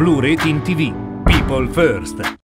Blu Rating TV. People First.